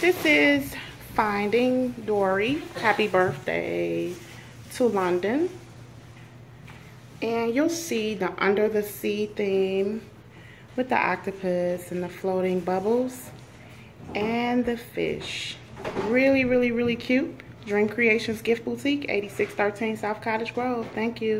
This is Finding Dory. Happy birthday to London. And you'll see the under the sea theme with the octopus and the floating bubbles and the fish. Really, really, really cute. Dream Creations Gift Boutique, 8613 South Cottage Grove. Thank you.